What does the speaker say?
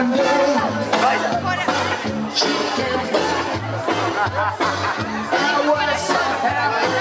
I was so happy.